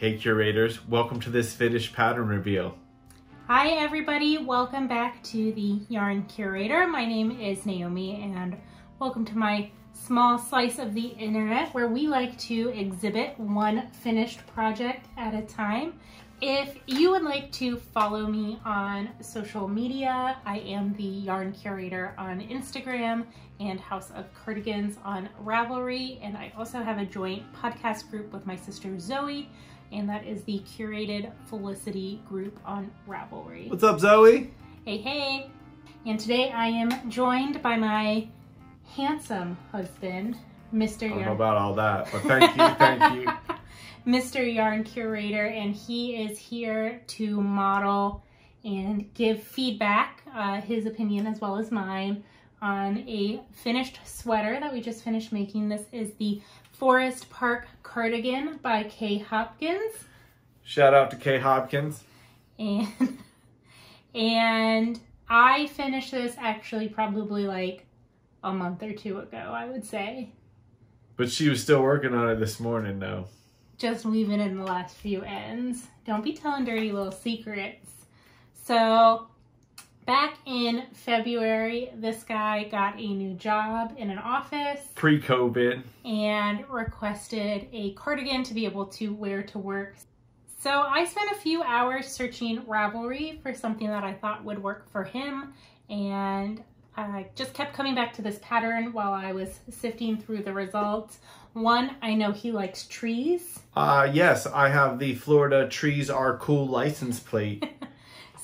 Hey curators, welcome to this finished pattern reveal. Hi everybody, welcome back to the Yarn Curator. My name is Naomi and welcome to my small slice of the internet where we like to exhibit one finished project at a time. If you would like to follow me on social media, I am the Yarn Curator on Instagram and House of Cardigans on Ravelry. And I also have a joint podcast group with my sister Zoe, and that is the Curated Felicity group on Ravelry. What's up, Zoe? Hey, hey. And today I am joined by my handsome husband, Mr. I don't know Yarn. about all that, but thank you, thank you. Mr. Yarn Curator, and he is here to model and give feedback, uh, his opinion as well as mine, on a finished sweater that we just finished making. This is the Forest Park Cardigan by Kay Hopkins. Shout out to Kay Hopkins. And, and I finished this actually probably like a month or two ago, I would say. But she was still working on it this morning, though. just leaving in the last few ends. Don't be telling dirty little secrets. So, back in February, this guy got a new job in an office Pre COVID. and requested a cardigan to be able to wear to work. So, I spent a few hours searching Ravelry for something that I thought would work for him, and I just kept coming back to this pattern while I was sifting through the results. One, I know he likes trees. Uh, yes, I have the Florida Trees Are Cool license plate.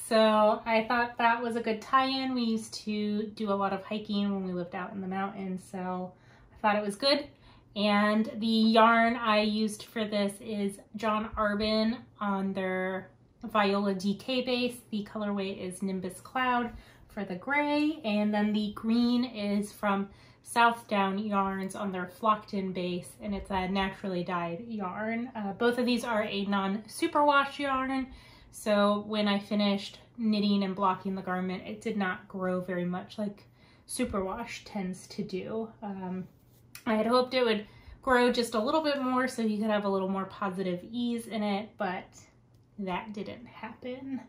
So I thought that was a good tie-in. We used to do a lot of hiking when we lived out in the mountains, so I thought it was good. And the yarn I used for this is John Arbon on their Viola DK base. The colorway is Nimbus Cloud for the gray, and then the green is from Southdown Yarns on their Flockton base, and it's a naturally dyed yarn. Uh, both of these are a non-superwash yarn, so when I finished knitting and blocking the garment, it did not grow very much like superwash tends to do. Um, I had hoped it would grow just a little bit more so you could have a little more positive ease in it, but that didn't happen.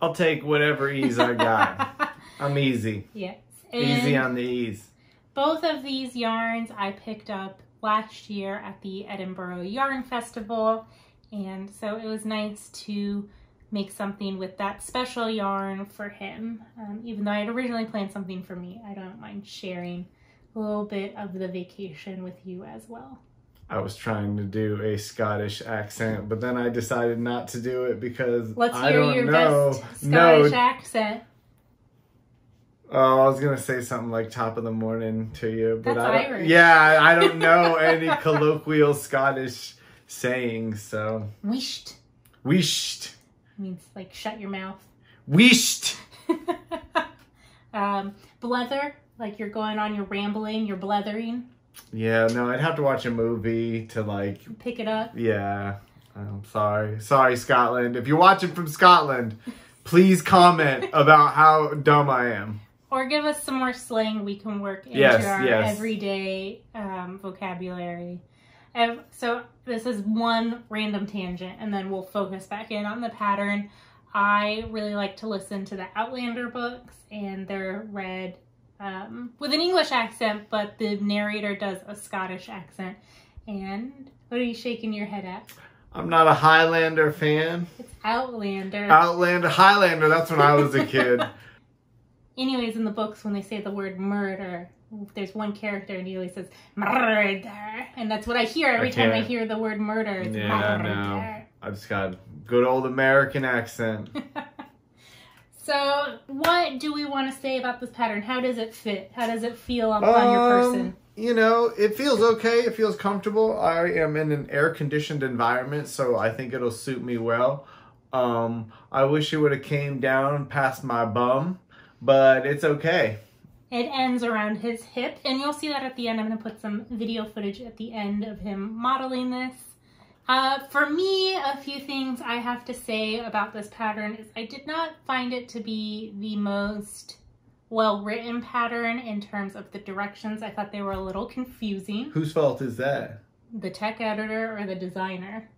I'll take whatever ease I got. I'm easy. yes. Easy on the ease. both of these yarns I picked up last year at the Edinburgh Yarn Festival, and so it was nice to make something with that special yarn for him. Um, even though I had originally planned something for me, I don't mind sharing a little bit of the vacation with you as well. I was trying to do a Scottish accent, but then I decided not to do it because Let's I hear don't your know. best no, Scottish accent. Oh, I was gonna say something like "top of the morning" to you, but That's I Irish. yeah, I don't know any colloquial Scottish sayings. So Wisht wished, means like shut your mouth. wished. um, blether, like you're going on, you're rambling, you're blethering. Yeah, no, I'd have to watch a movie to like. Pick it up. Yeah, I'm sorry, sorry, Scotland. If you're watching from Scotland, please comment about how dumb I am. Or give us some more slang we can work into Yes, our yes. everyday um, vocabulary. Ev- So this is one random tangent, and then we'll focus back in on the pattern. I really like to listen to the Outlander books, and they're read um, with an English accent, but the narrator does a Scottish accent. And what are you shaking your head at? I'm not a Highlander fan. It's Outlander. Outlander, Highlander. That's when I was a kid. anyways, in the books, when they say the word murder, there's one character and he always says murder, and that's what I hear every I time I hear the word murder. It's Yeah, murder. no. I just got good old American accent. So, what do we want to say about this pattern? How does it fit? How does it feel up on your person? Um, You know, it feels okay. It feels comfortable. I am in an air conditioned environment, so I think it'll suit me well. Um, I wish it would have came down past my bum, but it's okay. It ends around his hip, and you'll see that at the end. I'm going to put some video footage at the end of him modeling this. Uh, for me, a few things I have to say about this pattern is I did not find it to be the most well written pattern in terms of the directions. I thought they were a little confusing. Whose fault is that? The tech editor or the designer?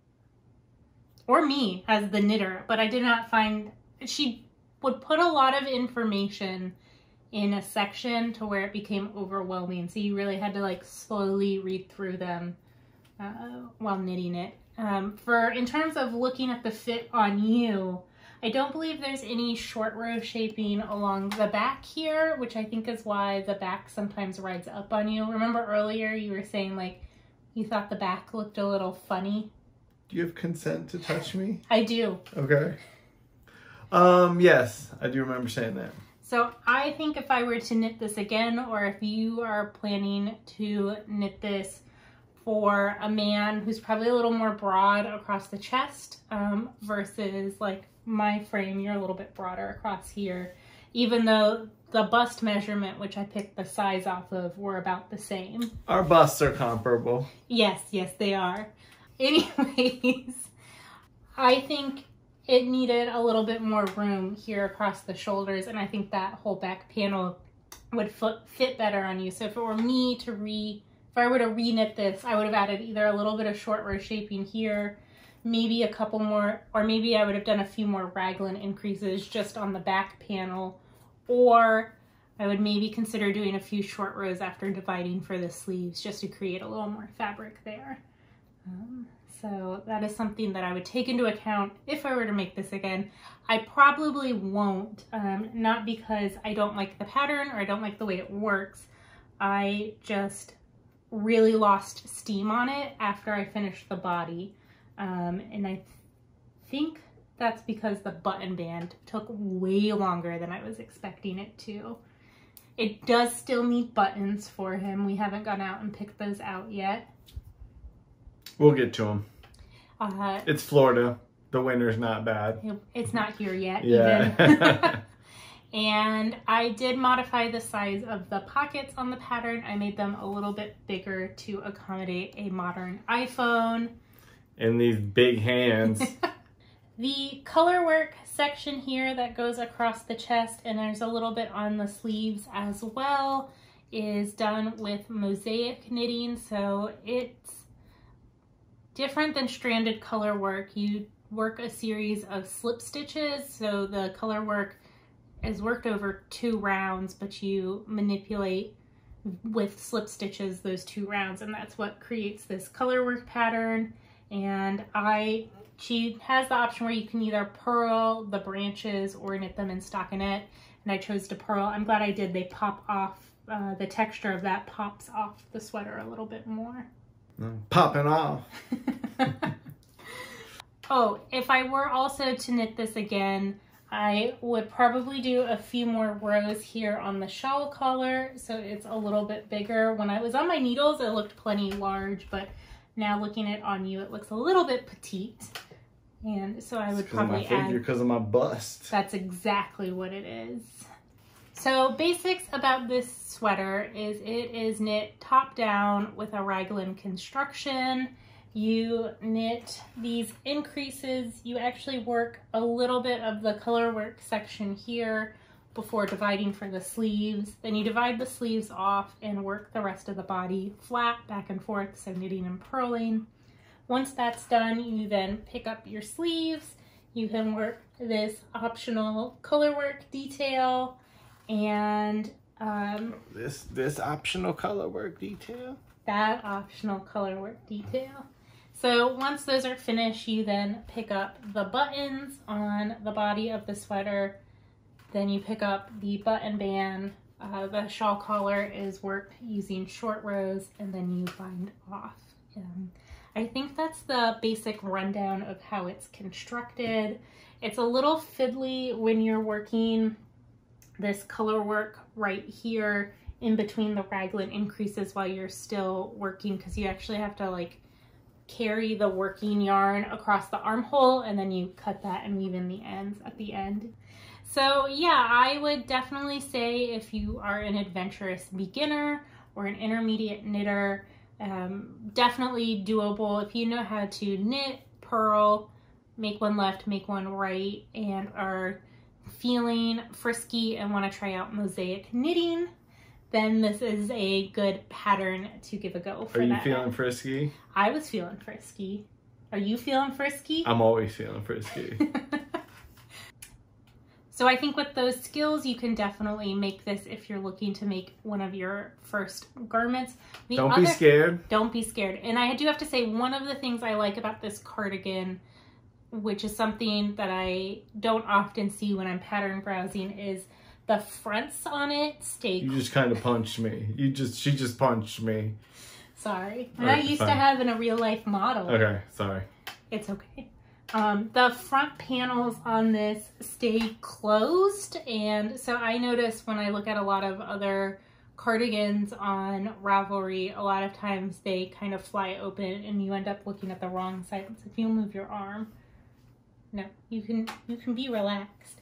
or me as the knitter, but I did not find she would put a lot of information in a section to where it became overwhelming. So you really had to like slowly read through them uh, while knitting it. Um, for in terms of looking at the fit on you, I don't believe there's any short row shaping along the back here, which I think is why the back sometimes rides up on you. Remember earlier you were saying like you thought the back looked a little funny? Do you have consent to touch me? I do. Okay. Um, yes, I do remember saying that. So I think if I were to knit this again, or if you are planning to knit this for a man who's probably a little more broad across the chest um, versus like my frame, you're a little bit broader across here, even though the bust measurement, which I picked the size off of, were about the same. Our busts are comparable. Yes, yes, they are. Anyways, I think it needed a little bit more room here across the shoulders, and I think that whole back panel would fit better on you. So if it were me to re, if I were to re-knit this, I would have added either a little bit of short row shaping here, maybe a couple more, or maybe I would have done a few more raglan increases just on the back panel, or I would maybe consider doing a few short rows after dividing for the sleeves just to create a little more fabric there. Um, so that is something that I would take into account if I were to make this again. I probably won't, um, not because I don't like the pattern or I don't like the way it works. I just really lost steam on it after I finished the body. Um, and I th think that's because the button band took way longer than I was expecting it to. It does still need buttons for him. We haven't gone out and picked those out yet. We'll get to them. Uh, it's Florida. The winter's not bad. It's not here yet. Yeah. and I did modify the size of the pockets on the pattern. I made them a little bit bigger to accommodate a modern iPhone. And these big hands. the color work section here that goes across the chest and there's a little bit on the sleeves as well is done with mosaic knitting. So it's different than stranded color work. You work a series of slip stitches. So the color work is worked over two rounds, but you manipulate with slip stitches those two rounds and that's what creates this color work pattern and I she has the option where you can either purl the branches or knit them in stockinette and I chose to purl. I'm glad I did. They pop off, uh, the texture of that pops off the sweater a little bit more. Popping off. oh, if I were also to knit this again, I would probably do a few more rows here on the shawl collar so it's a little bit bigger. When I was on my needles, it looked plenty large, but now looking at on you, it looks a little bit petite. And so I would probably add... because of my bust. That's exactly what it is. So basics about this sweater is it is knit top down with a raglan construction. You knit these increases. You actually work a little bit of the color work section here before dividing for the sleeves. Then you divide the sleeves off and work the rest of the body flat back and forth, so knitting and purling. Once that's done, you then pick up your sleeves. You can work this optional color work detail and um, this this optional color work detail. That optional color work detail. So once those are finished, you then pick up the buttons on the body of the sweater. Then you pick up the button band. Uh, the shawl collar is worked using short rows and then you bind off. Um, I think that's the basic rundown of how it's constructed. It's a little fiddly when you're working this color work right here in between the raglan increases while you're still working because you actually have to like carry the working yarn across the armhole and then you cut that and weave in the ends at the end. So yeah, I would definitely say if you are an adventurous beginner or an intermediate knitter, um, definitely doable. If you know how to knit, purl, make one left, make one right, and are feeling frisky and want to try out mosaic knitting, then this is a good pattern to give a go for Are you feeling frisky? I was feeling frisky. Are you feeling frisky? I'm always feeling frisky. so I think with those skills, you can definitely make this if you're looking to make one of your first garments. The don't other, be scared. Don't be scared. And I do have to say, one of the things I like about this cardigan, which is something that I don't often see when I'm pattern browsing, is the fronts on it stay. You just kind of punched me. You just she just punched me. Sorry. I'm not used fine. to having a real life model. Okay, sorry. It's okay. Um, the front panels on this stay closed and so I notice when I look at a lot of other cardigans on Ravelry, a lot of times they kind of fly open and you end up looking at the wrong side. So if you move your arm, no, you can you can be relaxed.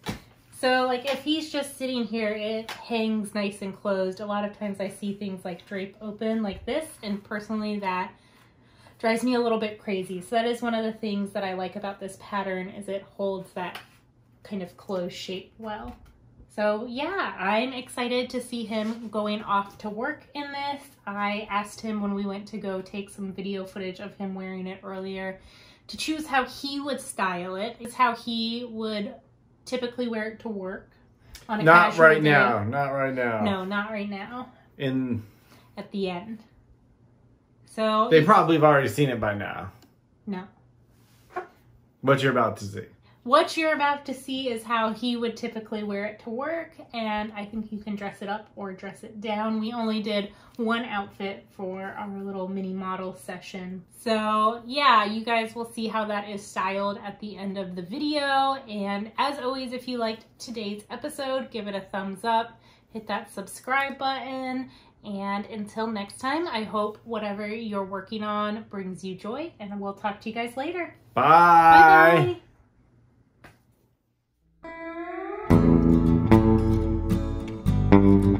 So like if he's just sitting here, it hangs nice and closed. A lot of times I see things like drape open like this and personally that drives me a little bit crazy. So that is one of the things that I like about this pattern is it holds that kind of closed shape well. So yeah, I'm excited to see him going off to work in this. I asked him when we went to go take some video footage of him wearing it earlier to choose how he would style it. Is how he would typically wear it to work on a Not right day. now. Not right now. No, not right now. In at the end. So they probably have already seen it by now. No. What you're about to see. What you're about to see is how he would typically wear it to work, and I think you can dress it up or dress it down. We only did one outfit for our little mini model session. So yeah, you guys will see how that is styled at the end of the video. And as always, if you liked today's episode, give it a thumbs up, hit that subscribe button, and until next time, I hope whatever you're working on brings you joy, and we'll talk to you guys later. Bye. Bye, -bye.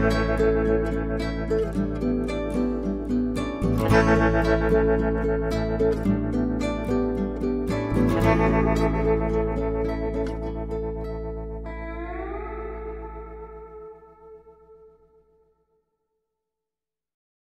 Thank you.